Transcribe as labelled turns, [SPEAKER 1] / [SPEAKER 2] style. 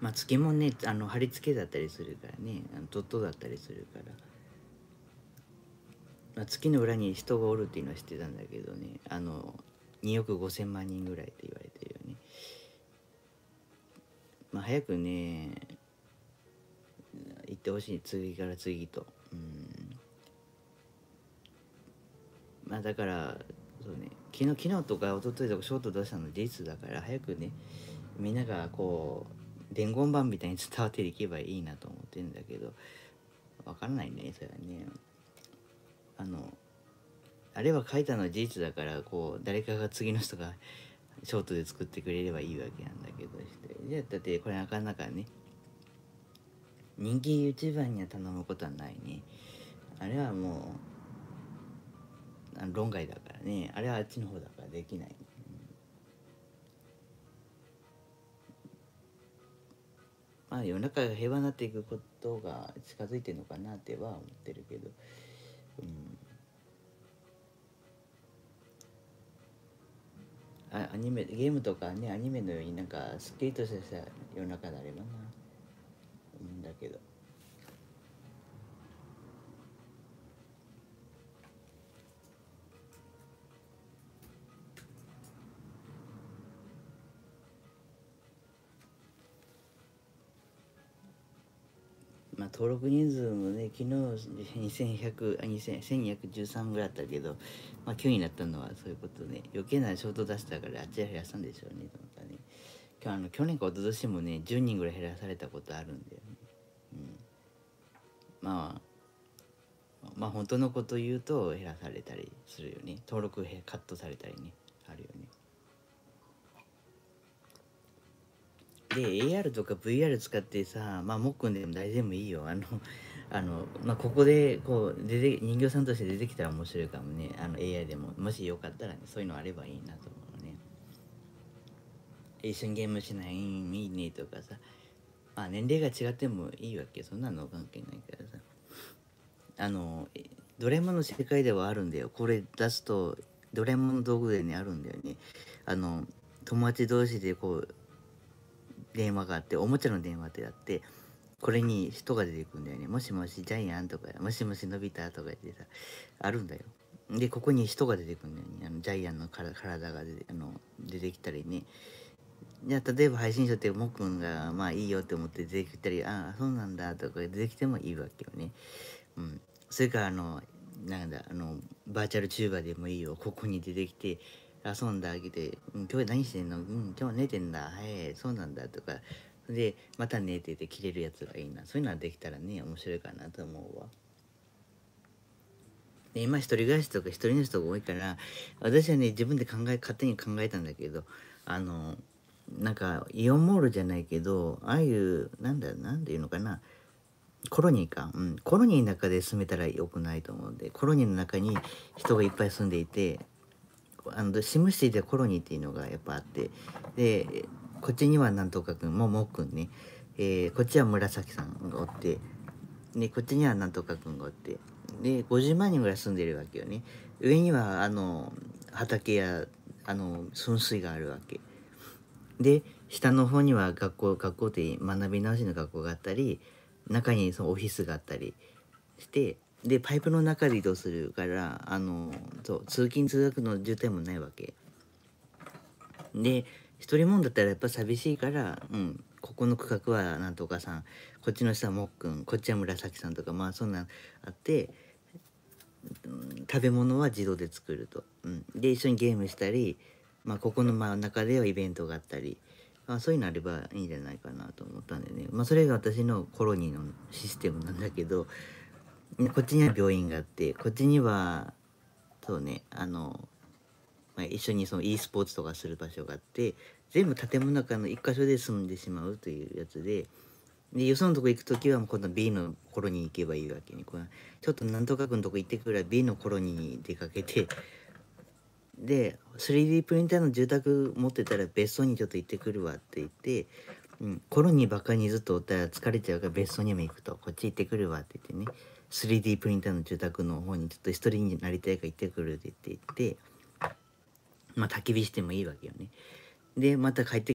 [SPEAKER 1] まあ月もねあの貼り付けだったりするからねあのドットだったりするから、まあ、月の裏に人がおるっていうのは知ってたんだけどねあの2億5千万人ぐらいって言われてるよね。まあ早くね行ってほしい次から次と。うん。まあだからそうね昨日昨日とか一昨日とかショート出したの事実だから早くねみんながこう伝言板みたいに伝わっていけばいいなと思ってんだけど分からないねそれはね。あのあれは書いたのは事実だからこう誰かが次の人がショートで作ってくれればいいわけなんだけどして。じゃあだってこれなかなかね人気 YouTuber には頼むことはないね。あれはもうあの論外だからね。あれはあっちの方だからできない、まあ世の中が平和になっていくことが近づいてるのかなっては思ってるけど。うん。あアニメゲームとかねアニメのようになんかすっきりとした世の中であればな。思うんだけど。まあ登録人数もね昨日2100あ1213ぐらいあったけど、まあ、9になったのはそういうことね余計なショート出したからあっちは減らしたんでしょうねと思ったね。今日あの去年か一昨年もね10人ぐらい減らされたことあるんだよね、うん、まあまあ本当のこと言うと減らされたりするよね。登録カットされたりねあるよね。で AR とか VR 使ってさまあもっくんでも大丈夫いいよ。あの あの、まあ、ここでこう出て人形さんとして出てきたら面白いかもね。あの AI でも。もしよかったら、ね、そういうのあればいいなと思うね。一緒にゲームしないいいねとかさ。まあ年齢が違ってもいいわけ。そんなの関係ないからさ。あのドラえもんの世界ではあるんだよ。これ出すとドラえもんの道具でねあるんだよね。あの友達同士でこう電話があっておもちゃの電話ってあってこれに人が出てくんだよね「もしもしジャイアン」とか「もしもしのび太」とか言ってさあるんだよ。でここに人が出てくんだよね。あのジャイアンのから体が出てあの出てきたりね。じゃあ例えば配信者ってもくんがまあいいよって思って出てきたり「ああそうなんだ」とか出てきてもいいわけよね。うん。それからあのなんだあのバーチャルチューバーでもいいよ。ここに出てきて遊んであげて「うん、今日何してんの？うん今日寝てんだ。はいそうなんだ」とか。でまた寝てて切れるやつがいいな。そういうのはできたらね面白いかなと思うわ。で今一人暮らしとか一人の人が多いから私はね自分で考え勝手に考えたんだけどあのなんかイオンモールじゃないけどああいうなんだなんていうのかな。コロニーか、うん、コロニーの中で住めたらよくないと思うんでコロニーの中に人がいっぱい住んでいてあのシムシティでコロニーっていうのがやっぱあってでこっちにはなんとかくんももくんね、えー、こっちは紫さんがおってでこっちにはなんとかくんがおってで50万人ぐらい住んでるわけよね。上にはあの畑やあの噴水があるわけ。で下の方には学校学校って学び直しの学校があったり中にそのオフィスがあったりしてでパイプの中で移動するからあのそう通勤通学の渋滞もないわけ。で一人もんだったらやっぱ寂しいから、うん、ここの区画はなんとかさんこっちの下はもっくんこっちは紫さんとかまあそんなんあって、うん、食べ物は自動で作ると、うん、で一緒にゲームしたり、まあ、ここの真ん中ではイベントがあったり、まあ、そういうのあればいいんじゃないかなと思ったんでね、まあ、それが私のコロニーのシステムなんだけどこっちには病院があってこっちにはそうねあの、まあ、一緒にその e スポーツとかする場所があって全部建物の中の一箇所で住んでしまうというやつで。でよそのとこ行く時は今度 B のコロニー行けばいいわけにこうちょっとなんとかくんとこ行ってくるら B のコロニーに出かけてで 3D プリンターの住宅持ってたら別荘にちょっと行ってくるわって言って、うん、コロニーばっかにずっとおったら疲れちゃうから別荘にも行くと。こっち行ってくるわって言ってね。3D プリンターの住宅の方にちょっと一人になりたいから行ってくるって言って。まあ焚き火してもいいわけよね。でまた帰って